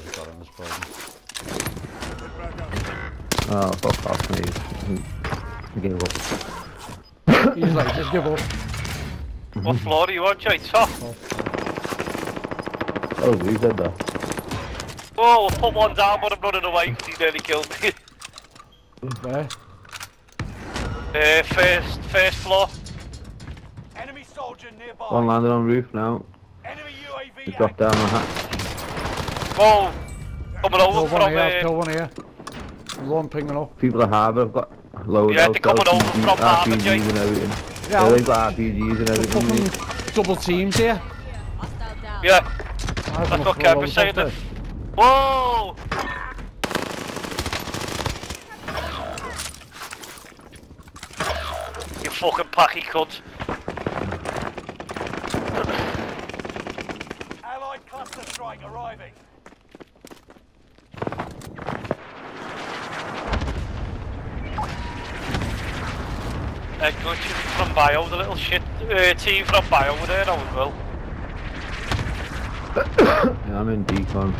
suppose he got in this building. Oh, fuck off, mate. I gave up. He's like, just give up. What floor are you on, Jay? Top? Oh, you said that. Whoa, put one down, but I'm running away 'cause he nearly killed me. Where? Uh, first, first floor. Enemy soldier nearby. One landed on roof now. Enemy UAV Just dropped down on hat. Whoa! Coming Kill over one from, here, uh, kill one here. There's one pinging up. People at Harbour have got loads Yeah, of they're coming over RPGs, from Harbour, Jake. RPGs and everything. Yeah, Yeah, they've got RPGs and everything. fucking double teams here. Yeah, I that's don't what know Kev was saying. up. Whoa! You fucking packy cunt. Allied cluster strike arriving. Uh, good from Bio, the little shit uh, team from Bio were there now as well. Yeah, I'm in decon.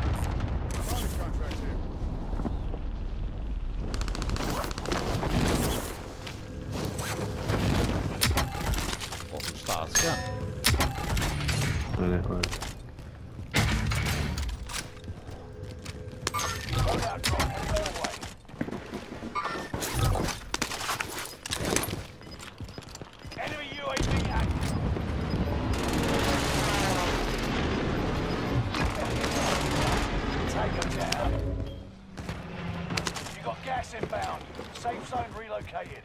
Fucking starts again. Right, right. Inbound. Safe zone relocated.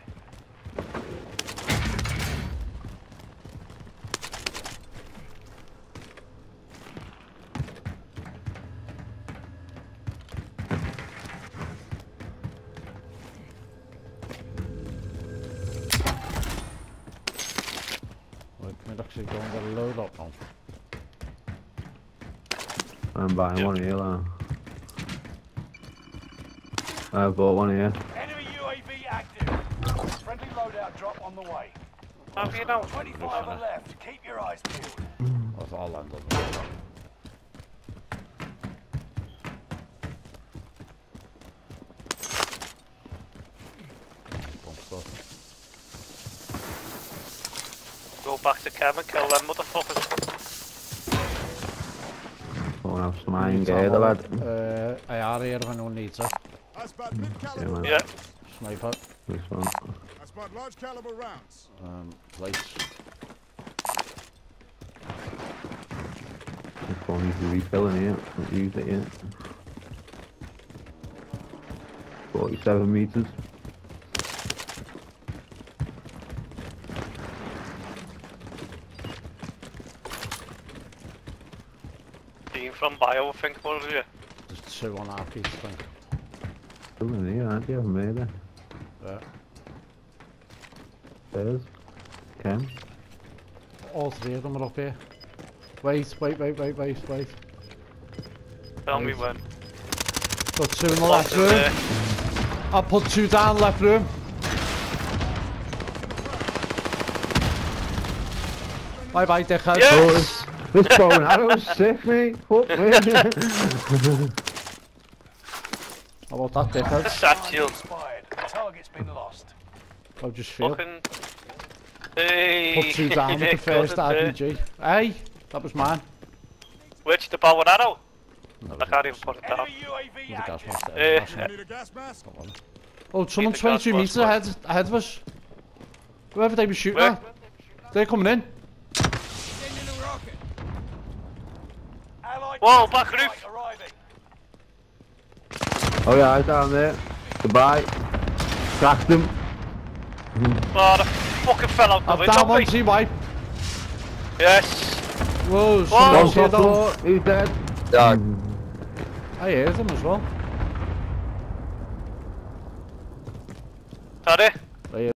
Wait, can we actually go and get a load up now? I'm buying Yeah. one here, now. I bought one here. Enemy UAV active. Friendly loadout drop on the way. Have you now? 25 are left. Keep your eyes peeled. That's all land on the Go back to Kev and kill them motherfuckers. Going have some iron the lad. Uh, AR here if anyone needs it. I spot mid Yeah, caliber man. Yeah, Sniper. This one. I spot large caliber rounds. Um, lights. This one needs to refill in here. Not used it yet. 47 meters. team from Bio, I think, what is it? There's two on our piece, I think. Still in here, aren't you? I've made it. Yeah. There's. Ken. All three of them are up here. Wait, wait, wait, wait, wait, wait. Tell me Nice. when. Got two in the left room. there. I'll put two down left room. Bye bye, dickhead. Yes! This bow and arrow's sick, mate. Fuck me. How about that, dickhead? Satchel. Expired. Target's been lost. How just feel? Fucking. Hey! Put two down with the first there. RPG. Hey, that was mine. Which, the bow and arrow? No, I can't even put it down. Enemy UAV the gas mask Eh. there. Gas You mask. need a gas mask? Oh, someone 22 metres ahead, ahead of us. Whoever they were shooting Where? at. They're coming in. Allied Whoa, back roof. Arriving. oh yeah, I was down there. Goodbye. Cracked him. Oh, the fucking fell out the I've window, down one mate. T-wipe. Yes! Whoa, Whoa. someone's One here top He's dead. I hear them as well. Sorry?